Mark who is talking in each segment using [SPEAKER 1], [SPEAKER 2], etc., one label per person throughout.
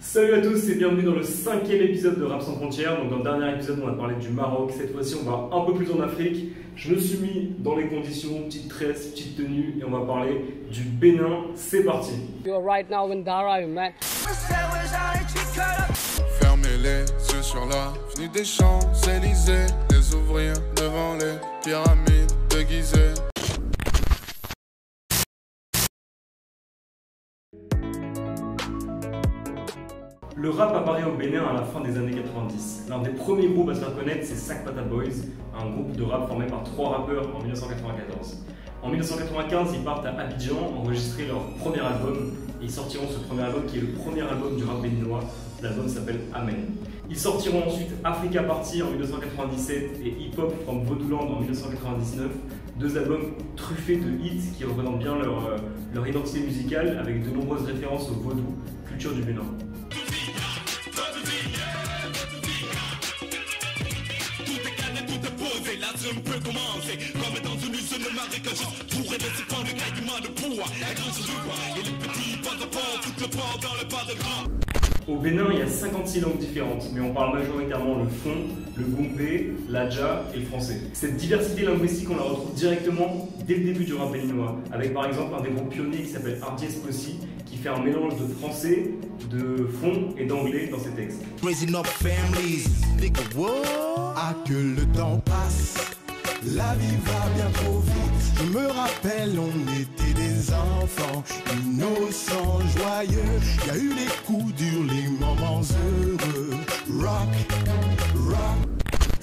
[SPEAKER 1] Salut à tous et bienvenue dans le cinquième épisode de Rap sans frontières. Donc dans le dernier épisode, on a parlé du Maroc. Cette fois-ci, on va un peu plus en Afrique. Je me suis mis dans les conditions, petite tresse, petite tenue, et on va parler du Bénin. C'est parti.
[SPEAKER 2] You're right now in Dara, man.
[SPEAKER 3] Fermez les yeux sur l'avenue des Champs-Élysées. Les ouvriers devant les pyramides de
[SPEAKER 1] Le rap apparaît au Bénin à la fin des années 90. L'un des premiers groupes à se faire connaître, c'est Sac Pata Boys, un groupe de rap formé par trois rappeurs en 1994. En 1995, ils partent à Abidjan enregistrer leur premier album et ils sortiront ce premier album qui est le premier album du rap béninois. L'album s'appelle Amen. Ils sortiront ensuite Africa Party en 1997 et Hip Hop from Vaudouland en 1999, deux albums truffés de hits qui représentent bien leur, euh, leur identité musicale avec de nombreuses références au vaudou, culture du Bénin. Au Bénin, il y a 56 langues différentes, mais on parle majoritairement le fon, le gumpé, l'adja et le français. Cette diversité linguistique, on la retrouve directement dès le début du rap béninois, avec par exemple un des groupes pionniers qui s'appelle Ardies Possi, qui fait un mélange de français, de fon et d'anglais dans ses textes.
[SPEAKER 4] Raising up families, nigga, what? Ah, que le temps passe, la vie va bien trop vite. Je me rappelle, on était des enfants, innocents, joyeux. Y a eu les coups durs, les moments heureux. Rock, rock.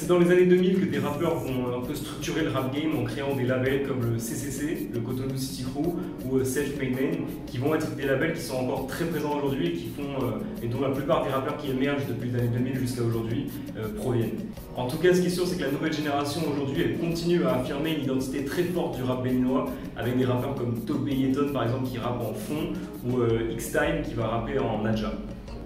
[SPEAKER 1] C'est dans les années 2000 que des rappeurs vont un peu structurer le rap game en créant des labels comme le CCC, le Cotonou City Crew ou euh, Self Made Man, qui vont être des labels qui sont encore très présents aujourd'hui et qui font euh, et dont la plupart des rappeurs qui émergent depuis les années 2000 jusqu'à aujourd'hui euh, proviennent. En tout cas, ce qui est sûr, c'est que la nouvelle génération aujourd'hui, elle continue à affirmer une identité très forte du rap béninois, avec des rappeurs comme Tobey Yeton par exemple qui rappe en fond ou euh, X-Time qui va rapper en Nadja.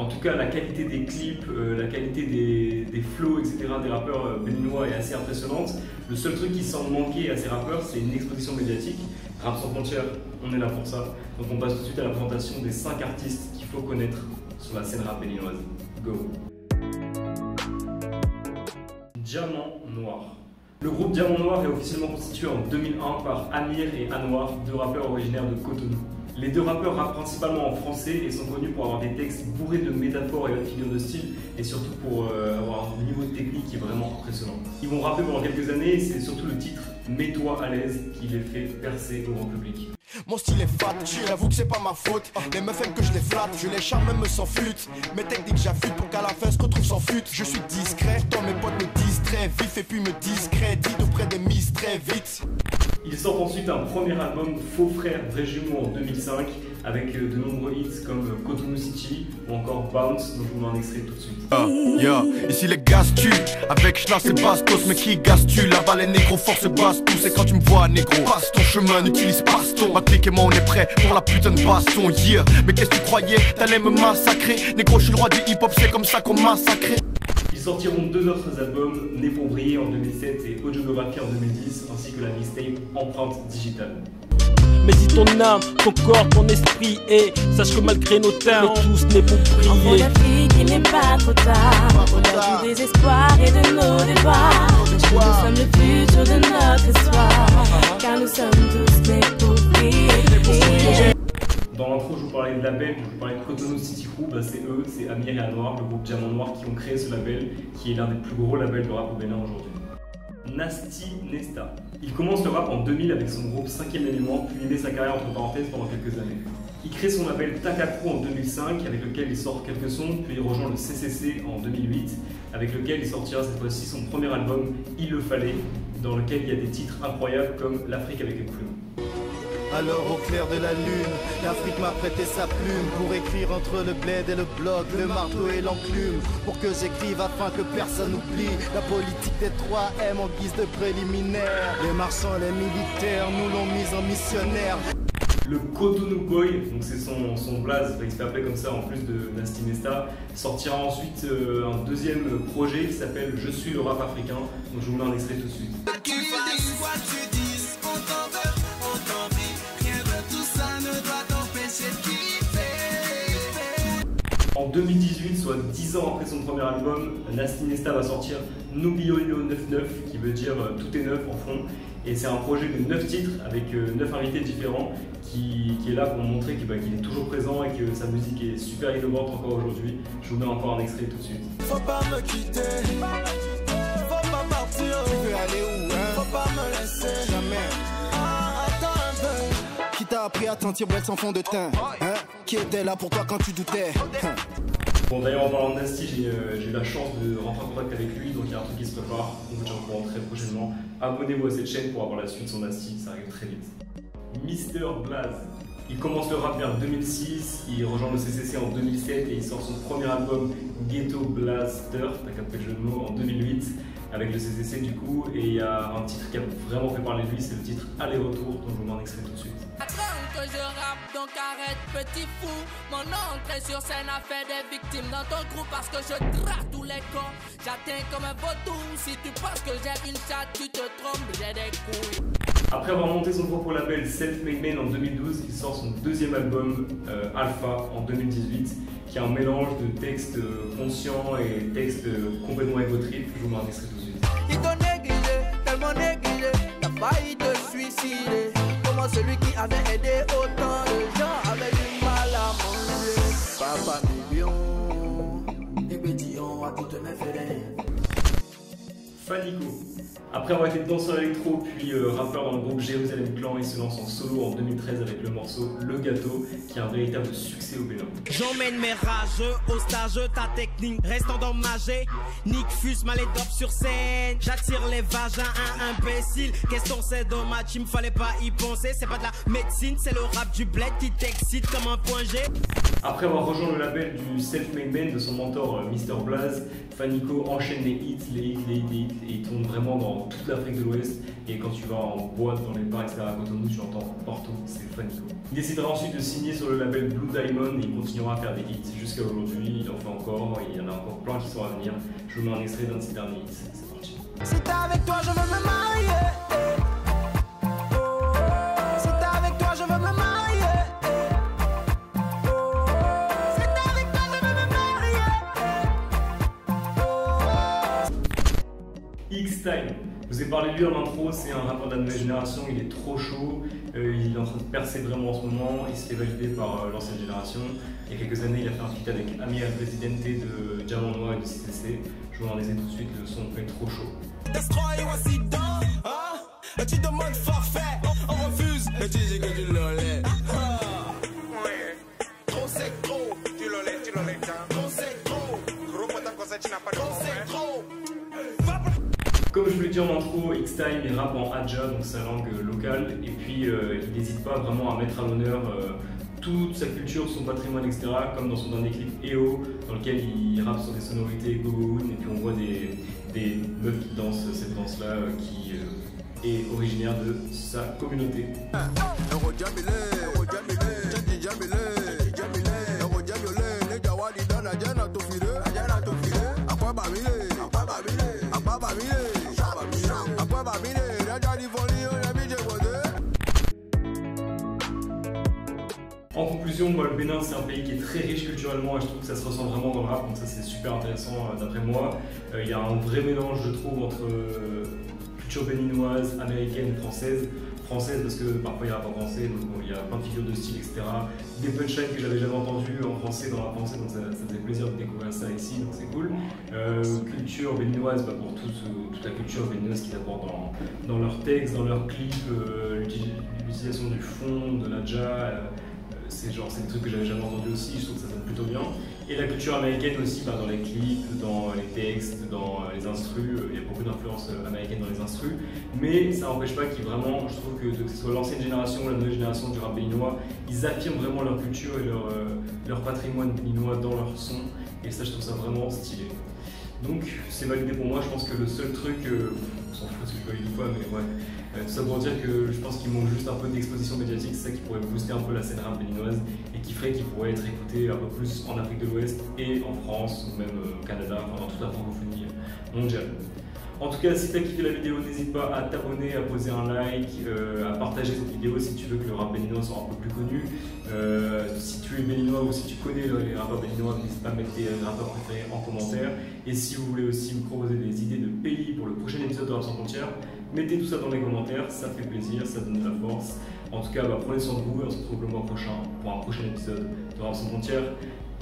[SPEAKER 1] En tout cas, la qualité des clips, euh, la qualité des, des flows, etc. des rappeurs euh, béninois est assez impressionnante. Le seul truc qui semble manquer à ces rappeurs, c'est une exposition médiatique. Rap sans frontières, on est là pour ça. Donc on passe tout de suite à la présentation des 5 artistes qu'il faut connaître sur la scène rap béninoise. Go Diamant Noir. Le groupe Diamant Noir est officiellement constitué en 2001 par Amir et Anwar, deux rappeurs originaires de Cotonou. Les deux rappeurs rappent principalement en français et sont connus pour avoir des textes bourrés de métaphores et de figures de style et surtout pour euh, avoir un niveau technique qui est vraiment impressionnant. Ils vont rapper pendant quelques années et c'est surtout le titre Mets-toi à l'aise qui les fait percer au grand public.
[SPEAKER 4] Mon style est fat, j'avoue que c'est pas ma faute. Les meufs aiment que je les flatte, je les charme même sans flûte. Mes techniques j'affûte pour qu'à la fin se retrouve sans fut. Je suis discret, toi mes potes me distraient vif et puis me discréditent auprès des miss très vite.
[SPEAKER 1] Ils sortent ensuite un premier album Faux Frères Vrai Jumeaux en 2005 avec euh, de nombreux hits comme euh, Cotonou City ou encore Bounce dont je vous mets un extrait tout de suite.
[SPEAKER 5] Ah, yeah. Ici les gaz tu Avec Schnass et Bastos Mais qui tu Là-bas les négros force basse. Tout quand tu me vois négro. Passe ton chemin, n'utilise pas ton. Ma clique et moi on est prêt pour la putain de baston Yeah. Mais qu'est-ce que tu croyais? T'allais me massacrer. Négro je suis le roi du hip-hop C'est comme ça qu'on massacrait
[SPEAKER 1] Ils sortiront deux autres albums, Né pour briller en 2007 et Audiographie en 2010, ainsi que la mixtape Empreinte digitale.
[SPEAKER 2] Mais si ton âme, ton corps, ton esprit est, sache que malgré nos teintes, tous n'est pour prier.
[SPEAKER 6] il n'est pas trop tard. Au-delà du désespoir et de nos que nous sommes le futur de notre histoire.
[SPEAKER 1] De label, je vous parlais de Cotonou City Crew, bah, c'est eux, c'est Amir et Anwar, le groupe Diamant Noir, qui ont créé ce label, qui est l'un des plus gros labels de rap au Bénin aujourd'hui. Nasty Nesta. Il commence le rap en 2000 avec son groupe 5ème élément, puis il met sa carrière entre parenthèses pendant quelques années. Il crée son label Takapro en 2005, avec lequel il sort quelques sons, puis il rejoint le CCC en 2008, avec lequel il sortira cette fois-ci son premier album Il le fallait, dans lequel il y a des titres incroyables comme L'Afrique avec les plumes.
[SPEAKER 4] Alors au clair de la lune, l'Afrique m'a prêté sa plume pour écrire entre le bled et le bloc, le marteau et l'enclume, pour que j'écrive afin que personne n'oublie la politique des trois M en guise de préliminaire. Les marchands, les militaires nous l'ont mise en missionnaire.
[SPEAKER 1] Le Cotonou Boy, donc c'est son, son blaze, il se comme ça en plus de Nasty Nesta, sortira ensuite euh, un deuxième projet qui s'appelle Je suis le rap africain, donc je vous mets un extrait tout de suite. 2018, soit 10 ans après son premier album, Nasty Nesta va sortir Nubiolio 99, qui veut dire euh, tout est neuf en fond. Et c'est un projet de 9 titres avec 9 invités différents qui, est là pour montrer qu'il bah, qu'il est toujours présent et que sa musique est super innovante encore aujourd'hui. Je vous mets encore un extrait tout de suite.
[SPEAKER 7] Faut pas me quitter, faut pas partir. Veux aller où, hein? Faut pas me laisser, jamais. Ah, attends un peu.
[SPEAKER 4] Qui t'a appris à sentir belle sans fond de teint hein? Qui était là pour toi quand tu doutais
[SPEAKER 1] Bon d'ailleurs en parlant de Nasty, j'ai euh, j'ai eu la chance de rentrer en contact avec lui, donc il y a un truc qui se prépare, donc je vous courant très prochainement. Abonnez-vous à cette chaîne pour avoir la suite de son Nasty, ça arrive très vite. Mister Blaz. Il commence le rap vers 2006, il rejoint le CCC en 2007 et il sort son premier album Ghetto Blaster, t'as capté le jeu de mots, en 2008 avec le CCC du coup. Et il y a un titre qui a vraiment fait parler de lui, c'est le titre Aller-retour, dont je vous mets un extrait tout de suite.
[SPEAKER 8] Que je rappe, donc arrête petit fou Mon entrée sur scène a fait des victimes dans ton groupe Parce que je trace tous les cons J'atteins comme un vaudou Si tu penses que j'ai une chatte, tu te trompes, j'ai des couilles
[SPEAKER 1] Après avoir monté son propre label Self Made Man en 2012, il sort son deuxième album euh, Alpha en 2018, qui est un mélange de textes euh, conscients et textes euh, complètement égotripes. Je vous extrait tout de suite.
[SPEAKER 7] Ils t'ont négligé, tellement négligé, t'as failli te suicider. Celui qui avait aidé autant de gens avait du mal à manger. Papa million, et à toutes mes fêlées.
[SPEAKER 1] Fanico. Après avoir été danseur électro puis euh, rappeur dans le groupe Jérusalem Clan, il se lance en solo en 2013 avec le morceau Le Gâteau, qui est un véritable succès au Bénin.
[SPEAKER 2] J'emmène mes rageux au stage, ta technique reste endommagée. Nick Fus, malédope sur scène. J'attire les vagins, un imbécile. Qu'est-ce qu'on sait dans ma team, fallait pas y penser. C'est pas de la médecine, c'est le rap du bled qui t'excite comme un point G.
[SPEAKER 1] Après avoir rejoint le label du Self-Made Man de son mentor euh, Mr. Blaze, Fanico enchaîne les hits, les hits, les hits, les hits, et il tourne vraiment dans toute l'Afrique de l'Ouest. Et quand tu vas en boîte, dans les bars, etc. à Cotonou, tu l'entends partout, c'est Fanico. Il décidera ensuite de signer sur le label Blue Diamond et il continuera à faire des hits jusqu'à aujourd'hui. Il en fait encore, et il y en a encore plein qui sont à venir. Je vous mets un extrait d'un de ses derniers hits. C'est parti.
[SPEAKER 7] T'es avec toi, je veux me marier. Je
[SPEAKER 1] vous ai parlé de lui en intro, c'est un rappeur de la nouvelle génération, il est trop chaud, euh, il est en train de percer vraiment en ce moment, il se fait valider par euh, l'ancienne génération. Il y a quelques années, il a fait un feat avec Ami El Presidente de Diamant Noir et de CCC. Je vous en laisse tout de suite, le son est trop chaud.
[SPEAKER 7] Tu demandes forfait, on refuse. Et tu dis que tu l'enlèves. Trop c'est trop, tu l'enlèves, tu l'enlèves. Trop c'est trop, gros tu n'as pas de trop.
[SPEAKER 1] Comme je vous l'ai dit en intro, X-Time il rappe en Adja, donc sa langue euh, locale, et puis euh, il n'hésite pas vraiment à mettre à l'honneur euh, toute sa culture, son patrimoine, etc. Comme dans son dernier clip EO, dans lequel il rappe sur des sonorités Gogoon, et puis on voit des, des meufs qui dansent cette danse-là, qui est originaire de sa communauté. Le Bénin, c'est un pays qui est très riche culturellement et je trouve que ça se ressent vraiment dans le rap, donc ça c'est super intéressant euh, d'après moi. Euh, Il y a un vrai mélange, je trouve, entre euh, culture béninoise, américaine française. Française parce que parfois il rappe en français, donc il y a plein de figures de style, etc. Des punchlines que j'avais jamais entendues en français dans la français, donc ça, ça faisait plaisir de découvrir ça ici, donc c'est cool. Culture béninoise, bah, pour toute, toute la culture béninoise qu'ils apportent dans, dans leurs textes, dans leurs clips, l'uti- l'utilisation du fond, de la ja. C'est genre c'est des trucs que j'avais jamais entendu aussi, je trouve que ça sonne plutôt bien. Et la culture américaine aussi, bah, dans les clips, dans les textes, dans les instrus, euh, il y a beaucoup d'influences euh, américaines dans les instrus, mais ça n'empêche pas qu'ils vraiment, je trouve que, que ce soit l'ancienne génération ou la nouvelle génération du rap béninois, ils affirment vraiment leur culture et leur, euh, leur patrimoine béninois dans leur son, et ça je trouve ça vraiment stylé. Donc c'est validé pour moi, je pense que le seul truc, on s'en fout si je mais ouais, tout ça pour dire que je pense qu'il manque juste un peu d'exposition médiatique, c'est ça qui pourrait booster un peu la scène rap béninoise et qui ferait qu'il pourrait être écouté un peu plus en Afrique de l'Ouest et en France ou même euh, au Canada, enfin dans toute la francophonie mondiale. En tout cas, si tu as kiffé la vidéo, n'hésite pas à t'abonner, à poser un like, euh, à partager cette vidéo si tu veux que le rap béninois soit un peu plus connu. Euh, si tu es béninois ou si tu connais les rappeurs béninois, n'hésite pas à mettre tes rappeurs préférés en commentaire. Et si vous voulez aussi me proposer des idées de pays pour le prochain épisode de Rap sans frontières, mettez tout ça dans les commentaires, ça fait plaisir, ça donne de la force. En tout cas, bah, prenez soin de vous et on se retrouve le mois prochain pour un prochain épisode de Rap sans frontières.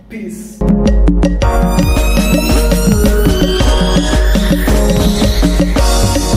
[SPEAKER 1] Peace